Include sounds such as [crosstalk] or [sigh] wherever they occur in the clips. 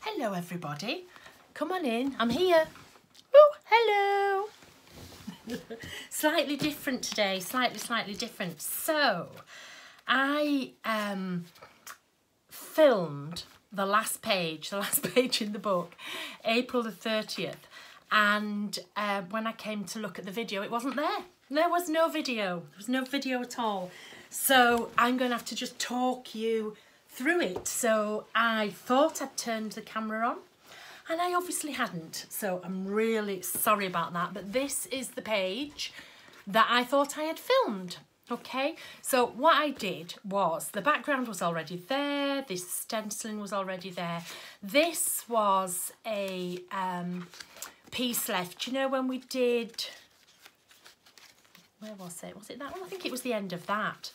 Hello everybody. Come on in. I'm here. Oh, hello. [laughs] slightly different today. Slightly, slightly different. So, I um, filmed the last page, the [laughs] last page in the book, April the 30th. And uh, when I came to look at the video, it wasn't there. There was no video. There was no video at all. So I'm going to have to just talk you through it. So I thought I'd turned the camera on and I obviously hadn't. So I'm really sorry about that. But this is the page that I thought I had filmed. Okay, so what I did was the background was already there, this stenciling was already there. This was a um, piece left. You know when we did, where was it? Was it that one? I think it was the end of that.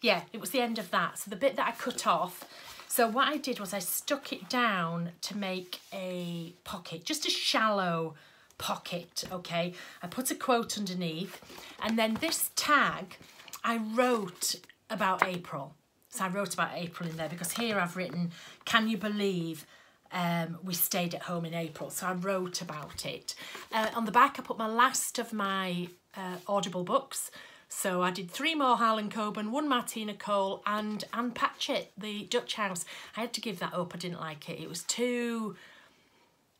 Yeah, it was the end of that. So the bit that I cut off. So what I did was I stuck it down to make a pocket, just a shallow pocket, okay? I put a quote underneath and then this tag I wrote about April. So I wrote about April in there because here I've written, can you believe um, we stayed at home in April? So I wrote about it. Uh, on the back I put my last of my uh, Audible books. So I did three more Harlan Coben, one Martina Cole and Ann Patchett, The Dutch House. I had to give that up, I didn't like it. It was too...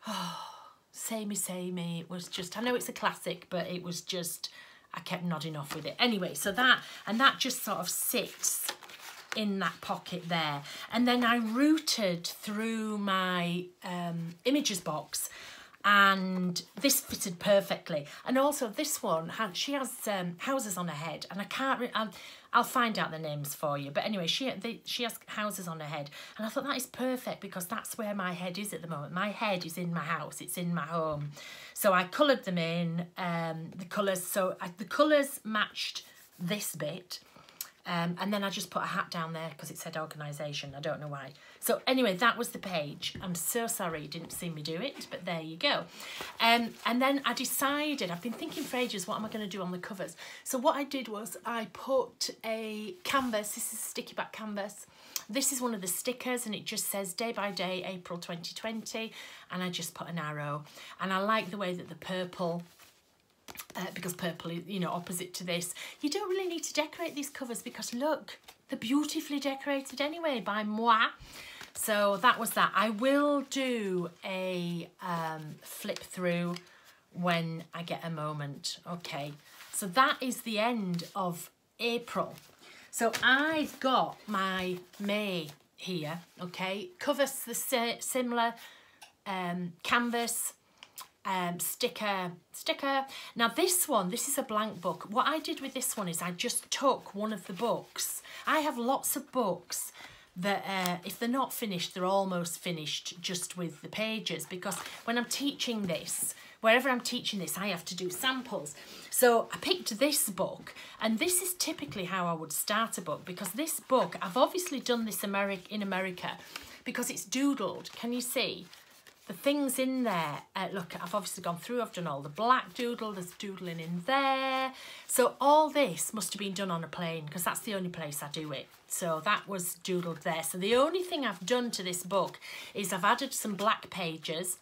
Oh, samey samey it was just i know it's a classic but it was just i kept nodding off with it anyway so that and that just sort of sits in that pocket there and then i routed through my um, images box and this fitted perfectly. And also this one she has um, houses on her head. And I can't I'll, I'll find out the names for you. But anyway she they, she has houses on her head. And I thought that is perfect because that's where my head is at the moment. My head is in my house. It's in my home. So I coloured them in um, the colours so I, the colours matched this bit um, and then I just put a hat down there because it said organisation. I don't know why. So anyway, that was the page. I'm so sorry you didn't see me do it, but there you go. Um, and then I decided, I've been thinking for ages, what am I going to do on the covers? So what I did was I put a canvas, this is sticky back canvas. This is one of the stickers and it just says day by day, April 2020. And I just put an arrow. And I like the way that the purple uh, because purple is, you know, opposite to this. You don't really need to decorate these covers because look, they're beautifully decorated anyway by moi. So that was that. I will do a um, flip through when I get a moment. Okay, so that is the end of April. So I've got my May here, okay? Covers the similar um, canvas, um, sticker, sticker. Now this one, this is a blank book. What I did with this one is I just took one of the books. I have lots of books that uh, if they're not finished, they're almost finished just with the pages because when I'm teaching this, wherever I'm teaching this, I have to do samples. So I picked this book and this is typically how I would start a book because this book, I've obviously done this Ameri in America because it's doodled. Can you see? The things in there, uh, look, I've obviously gone through, I've done all the black doodle, there's doodling in there. So all this must have been done on a plane because that's the only place I do it. So that was doodled there. So the only thing I've done to this book is I've added some black pages.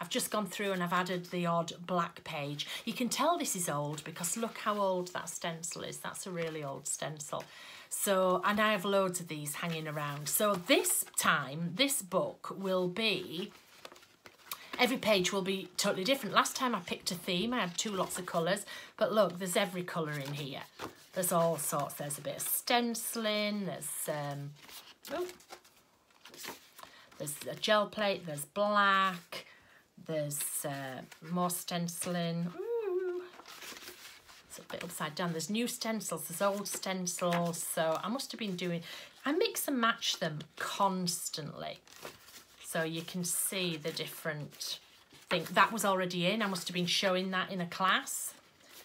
I've just gone through and I've added the odd black page. You can tell this is old because look how old that stencil is. That's a really old stencil. So, and I have loads of these hanging around. So this time, this book will be Every page will be totally different. Last time I picked a theme, I had two lots of colours, but look, there's every colour in here. There's all sorts. There's a bit of stenciling, there's, um, oh, there's a gel plate, there's black, there's uh, more stenciling. Ooh. It's a bit upside down. There's new stencils, there's old stencils. So I must have been doing, I mix and match them constantly. So you can see the different thing. That was already in. I must have been showing that in a class.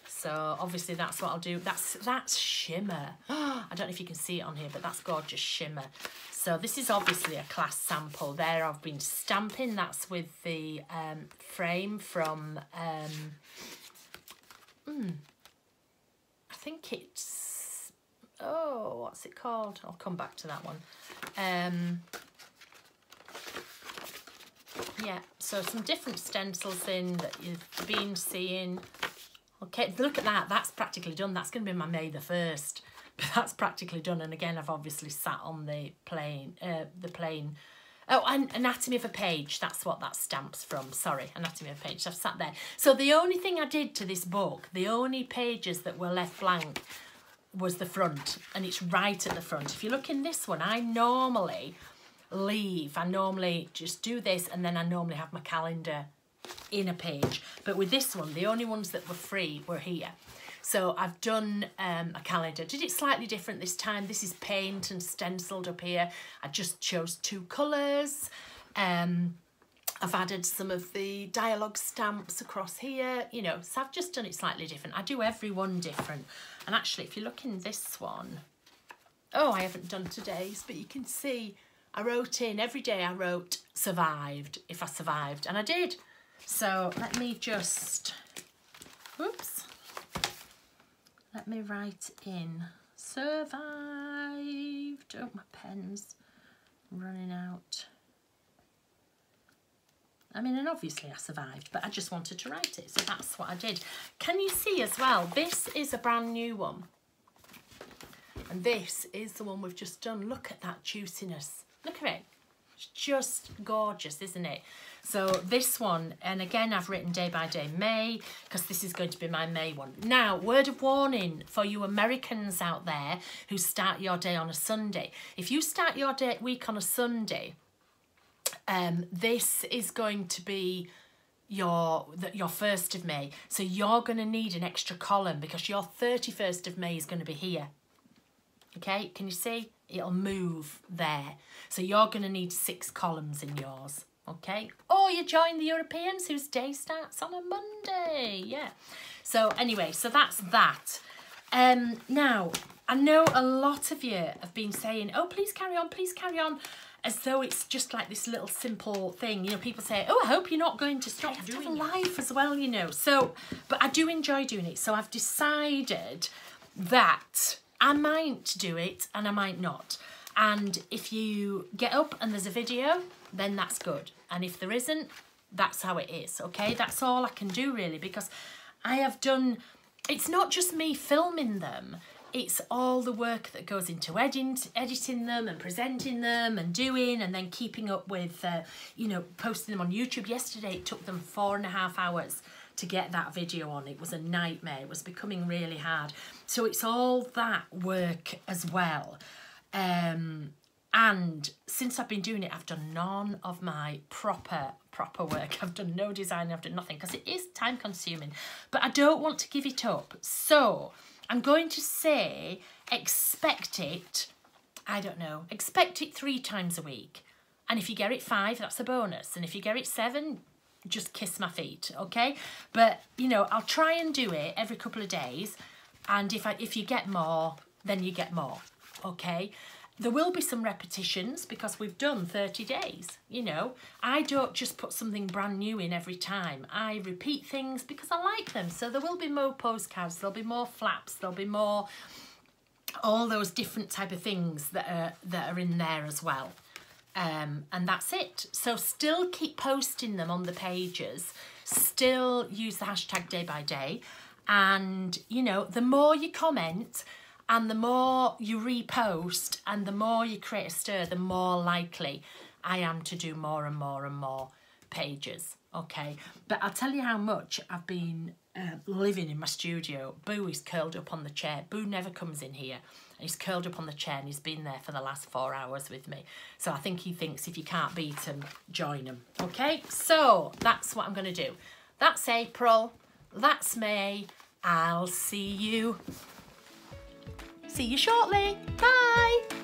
So obviously that's what I'll do. That's that's shimmer. [gasps] I don't know if you can see it on here, but that's gorgeous shimmer. So this is obviously a class sample. There I've been stamping. That's with the um, frame from, um, mm, I think it's oh, what's it called? I'll come back to that one. Um, yeah, so some different stencils in that you've been seeing. Okay, look at that. That's practically done. That's going to be my May the 1st. But [laughs] that's practically done. And again, I've obviously sat on the plane, uh, the plane. Oh, and Anatomy of a Page. That's what that stamps from. Sorry, Anatomy of a Page. I've sat there. So the only thing I did to this book, the only pages that were left blank was the front. And it's right at the front. If you look in this one, I normally leave. I normally just do this and then I normally have my calendar in a page. But with this one, the only ones that were free were here. So I've done um, a calendar. Did it slightly different this time. This is paint and stenciled up here. I just chose two colours. Um, I've added some of the dialogue stamps across here, you know, so I've just done it slightly different. I do every one different. And actually, if you look in this one, oh, I haven't done today's, but you can see I wrote in, every day I wrote survived, if I survived, and I did. So let me just, oops, let me write in survived. Oh, my pen's running out. I mean, and obviously I survived, but I just wanted to write it, so that's what I did. Can you see as well, this is a brand new one. And this is the one we've just done. Look at that juiciness. Look at it. It's just gorgeous, isn't it? So this one, and again, I've written day by day May, because this is going to be my May one. Now, word of warning for you Americans out there who start your day on a Sunday. If you start your day week on a Sunday, um, this is going to be your your 1st of May. So you're going to need an extra column because your 31st of May is going to be here. Okay, can you see? It'll move there. So you're going to need six columns in yours. Okay. Or you join the Europeans whose day starts on a Monday. Yeah. So anyway, so that's that. Um, now, I know a lot of you have been saying, oh, please carry on, please carry on, as though it's just like this little simple thing. You know, people say, oh, I hope you're not going to stop doing have life as well, you know. So, but I do enjoy doing it. So I've decided that I might do it and I might not. And if you get up and there's a video, then that's good. And if there isn't, that's how it is, okay? That's all I can do really because I have done, it's not just me filming them, it's all the work that goes into edit, editing them and presenting them and doing and then keeping up with, uh, you know, posting them on YouTube. Yesterday it took them four and a half hours to get that video on. It was a nightmare. It was becoming really hard. So it's all that work as well. Um, and since I've been doing it, I've done none of my proper, proper work. I've done no design, I've done nothing because it is time consuming. But I don't want to give it up. So I'm going to say expect it, I don't know, expect it three times a week. And if you get it five, that's a bonus. And if you get it seven, just kiss my feet, okay? But, you know, I'll try and do it every couple of days. And if, I, if you get more, then you get more, okay? There will be some repetitions because we've done 30 days, you know. I don't just put something brand new in every time. I repeat things because I like them. So there will be more postcards, there'll be more flaps, there'll be more all those different type of things that are, that are in there as well. Um, and that's it. So still keep posting them on the pages. Still use the hashtag day by day. And, you know, the more you comment and the more you repost and the more you create a stir, the more likely I am to do more and more and more pages. Okay, but I'll tell you how much I've been uh, living in my studio. Boo is curled up on the chair. Boo never comes in here. He's curled up on the chair and he's been there for the last four hours with me. So I think he thinks if you can't beat him, join him. Okay, so that's what I'm going to do. That's April. That's May. I'll see you. See you shortly. Bye.